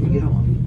You know.